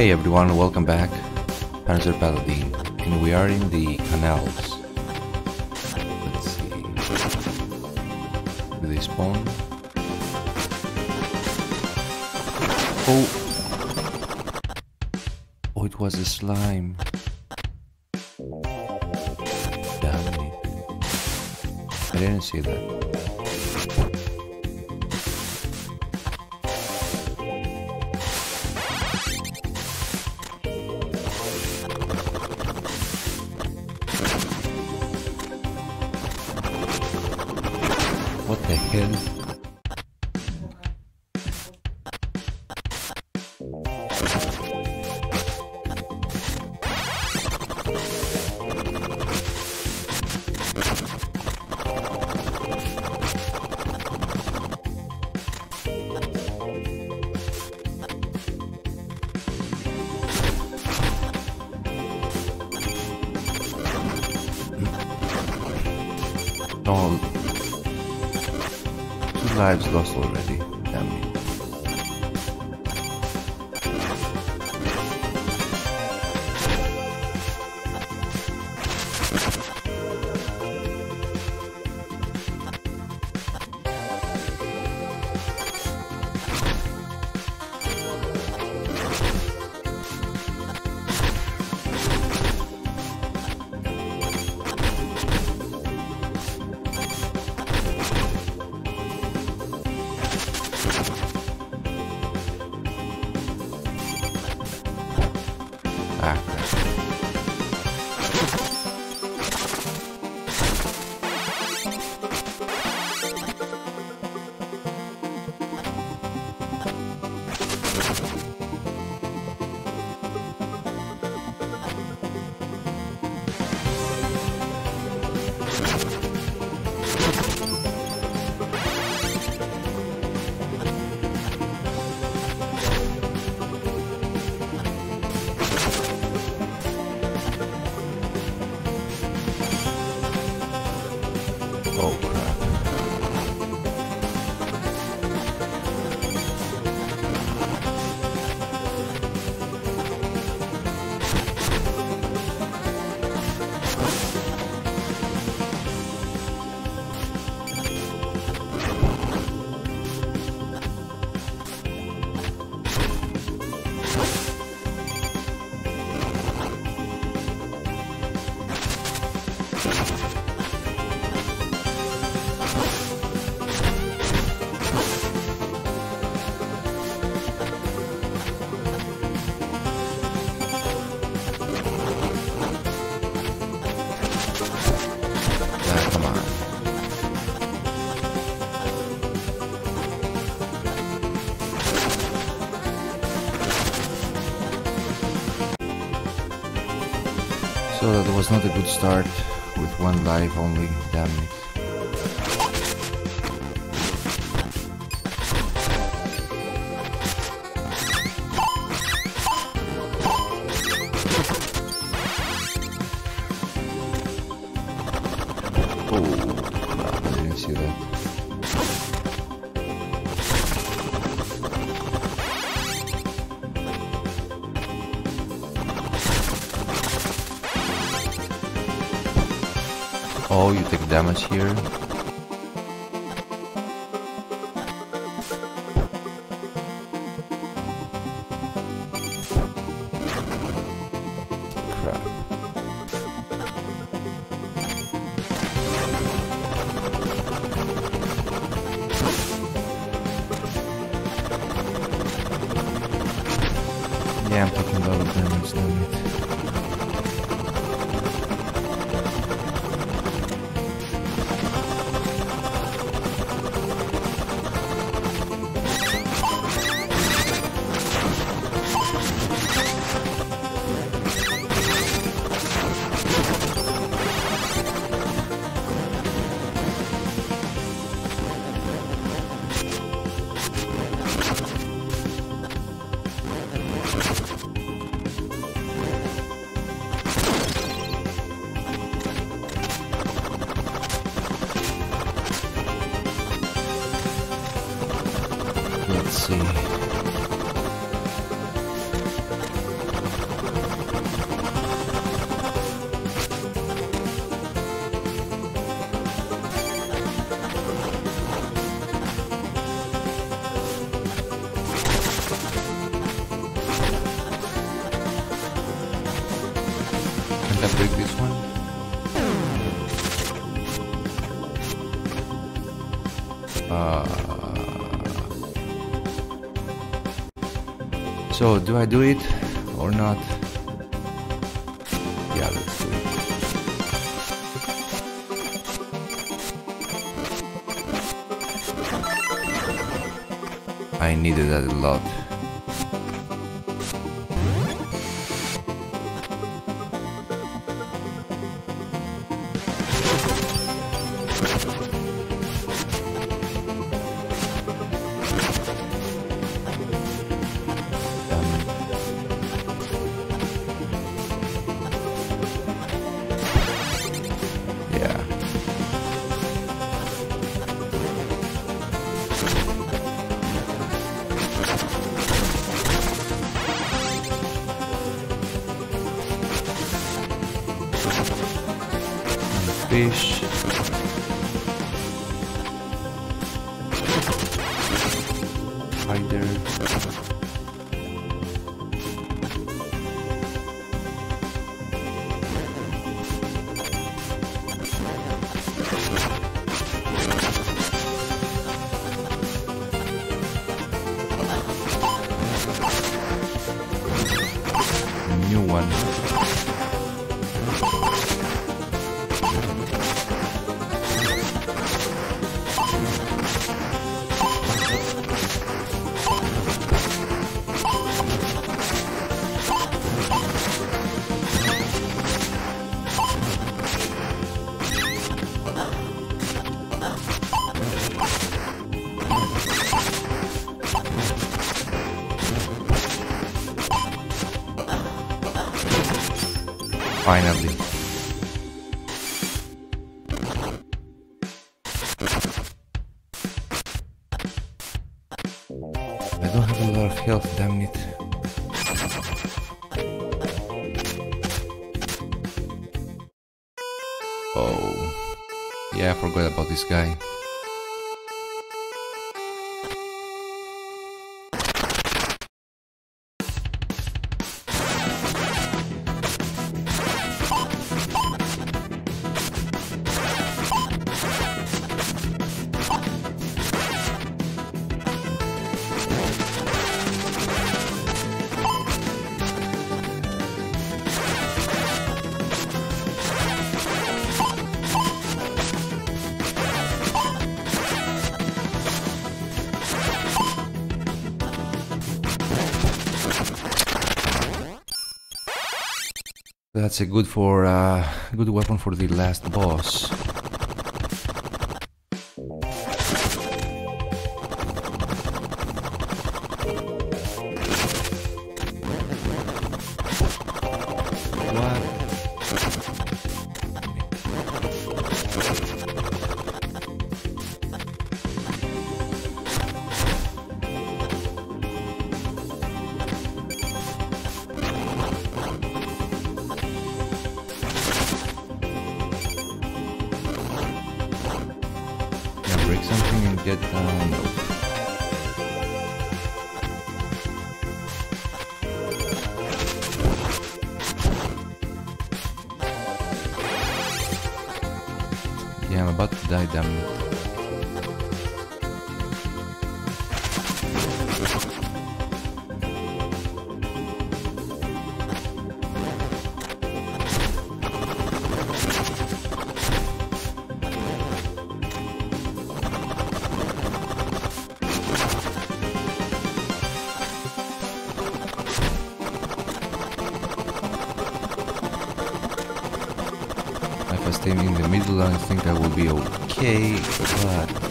Hey everyone, welcome back. Panzer Paladin, and we are in the canals. Let's see. Do they spawn? Oh! Oh, it was a slime. Damn it. I didn't see that. What the hell? Lives lost already. Was not a good start with one life only, damn it. Oh, you take damage here. Yeah, I'm taking a lot of damage, damn it. 是。So do I do it or not? Yeah, let's do it. I needed that a lot. Fish. Spider. New one. I don't have a lot of health, damn it. Oh. Yeah, I forgot about this guy. That's a good for uh, good weapon for the last boss. I think I will be okay, but...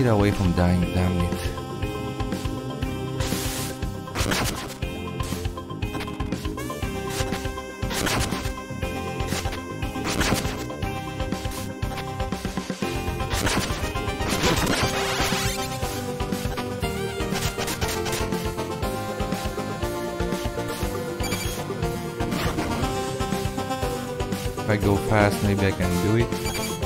Get away from dying, damn it. If I go fast, maybe I can do it.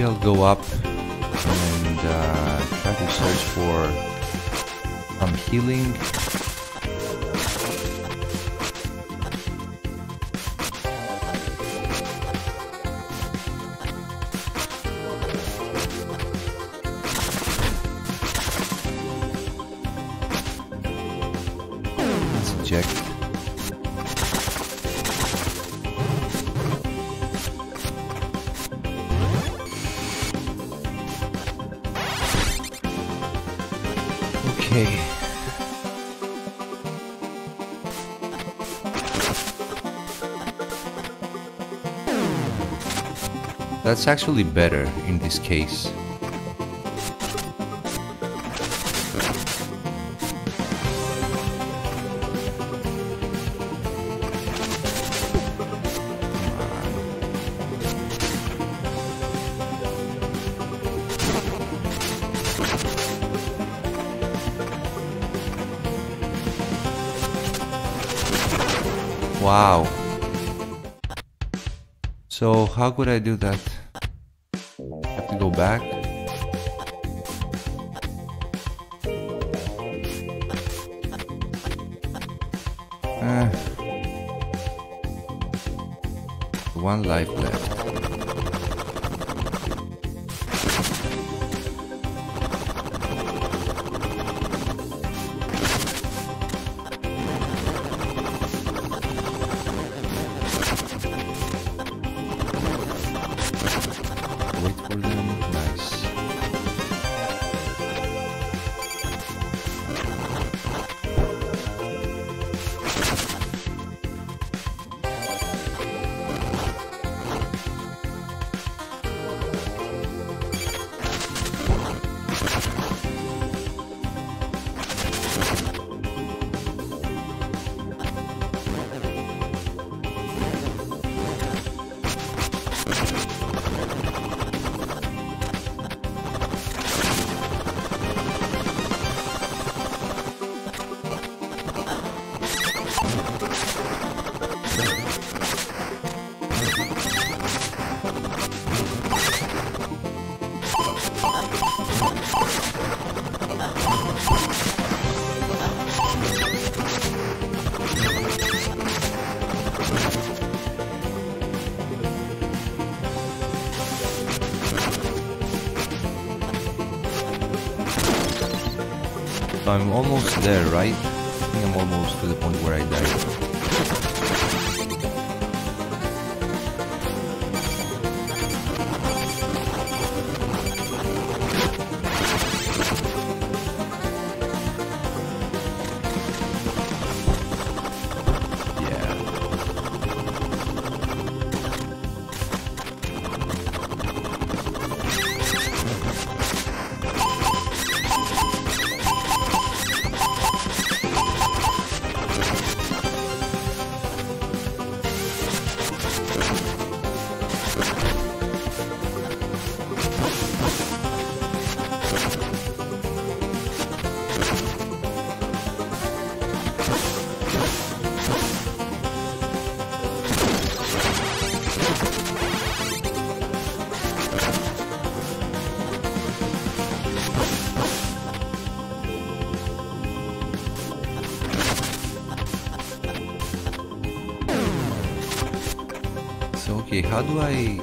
Maybe I'll go up and uh, try to search for some healing. Okay. That's actually better in this case. Wow. So how could I do that? I Have to go back? Uh, one life left. I'm almost there, right? I think I'm almost to the point where I died. How do I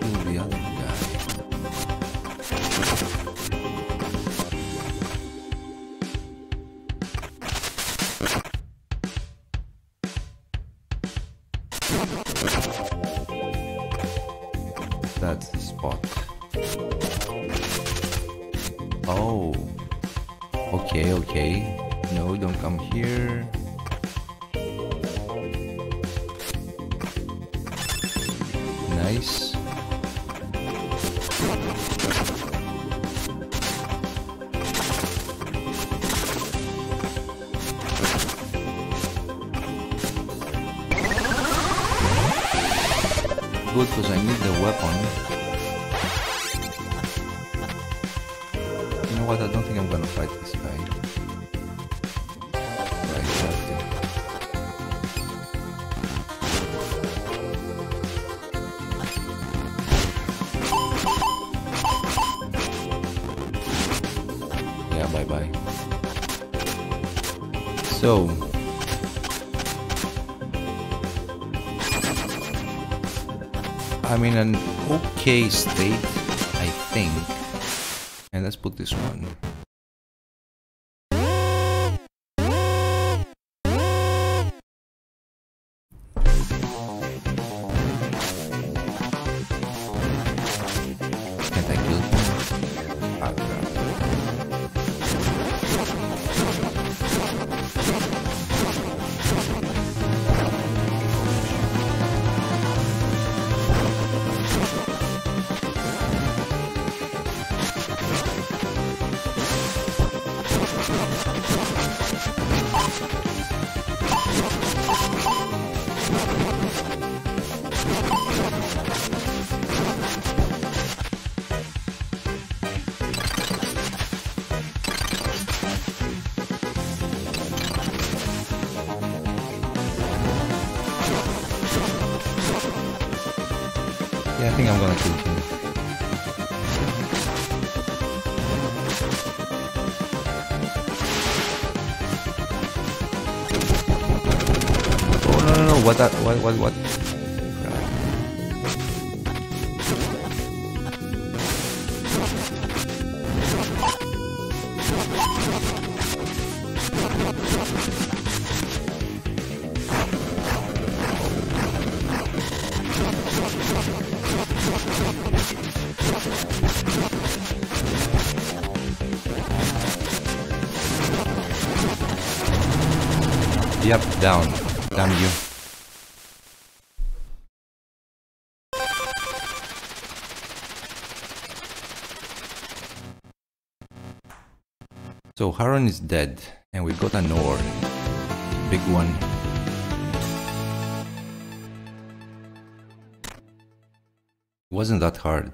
kill the other guy? That's the spot. Oh. Okay, okay. No, don't come here. Good, because I need the weapon. You know what? I don't think I'm gonna fight this guy. Yeah, bye bye. So. I'm in an okay state, I think. And let's put this one. That? What what what? Yep, down. Damn you. So Charon is dead, and we got an ore. Big one. Wasn't that hard.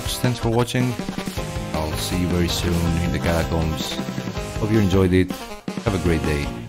Folks, thanks for watching. I'll see you very soon in the catacombs. Hope you enjoyed it. Have a great day.